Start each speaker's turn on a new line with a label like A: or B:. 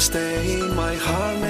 A: stay in my heart,